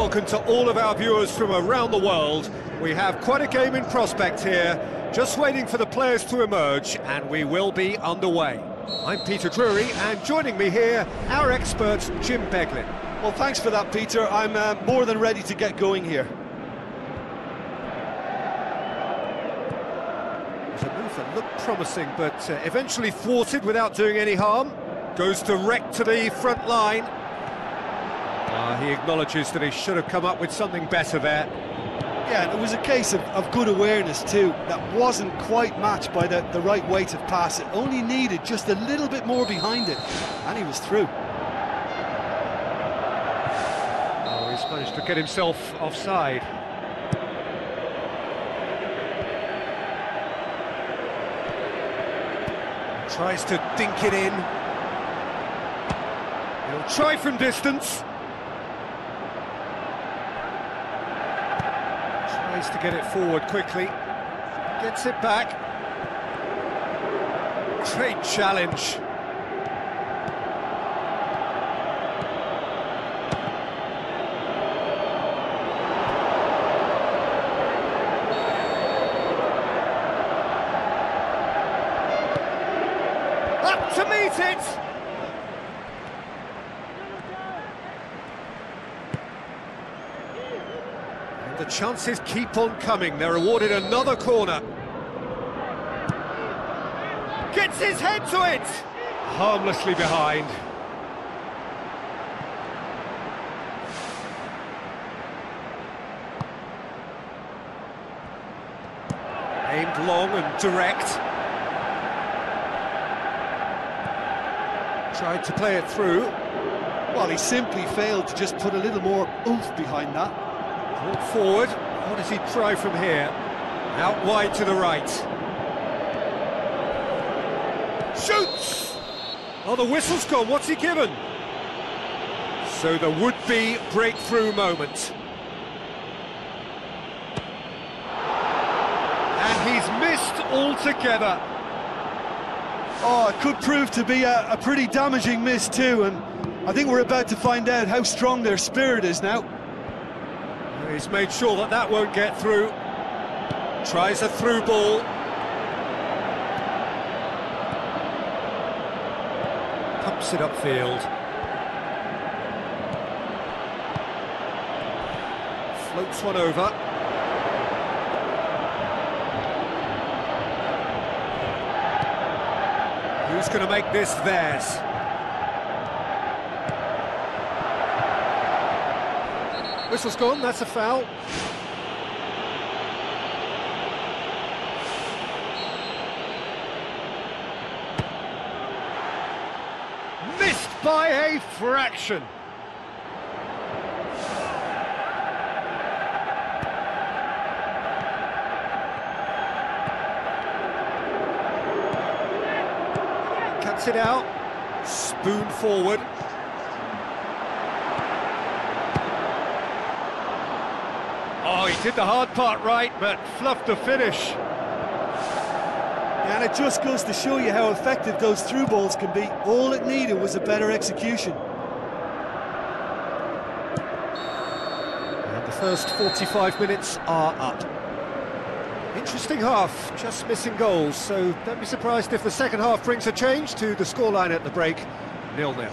welcome to all of our viewers from around the world. We have quite a game in prospect here, just waiting for the players to emerge, and we will be underway. I'm Peter Drury, and joining me here, our expert, Jim Beglin. Well, thanks for that, Peter. I'm uh, more than ready to get going here. It's a move that looked promising, but uh, eventually thwarted without doing any harm. Goes direct to the front line. Uh, he acknowledges that he should have come up with something better there. Yeah, and it was a case of, of good awareness too. That wasn't quite matched by the, the right weight of pass. It only needed just a little bit more behind it, and he was through. Oh, he's managed to get himself offside. Tries to dink it in. He'll try from distance. To get it forward quickly. Gets it back. Great challenge. Up to meet it! The chances keep on coming. They're awarded another corner. Gets his head to it! Harmlessly behind. Aimed long and direct. Tried to play it through. Well, he simply failed to just put a little more oomph behind that. Brought forward. What does he try from here? Out wide to the right. Shoots! Oh, the whistle's gone. What's he given? So the would-be breakthrough moment. And he's missed altogether. Oh, it could prove to be a, a pretty damaging miss too, and I think we're about to find out how strong their spirit is now. He's made sure that that won't get through. Tries a through ball. Pumps it upfield. Floats one over. Who's going to make this theirs? Whistle's gone, that's a foul. Missed by a fraction. Cuts it out. Spoon forward. Oh, he did the hard part right, but fluffed the finish. And it just goes to show you how effective those through balls can be. All it needed was a better execution. And the first 45 minutes are up. Interesting half, just missing goals, so don't be surprised if the second half brings a change to the scoreline at the break, nil-nil.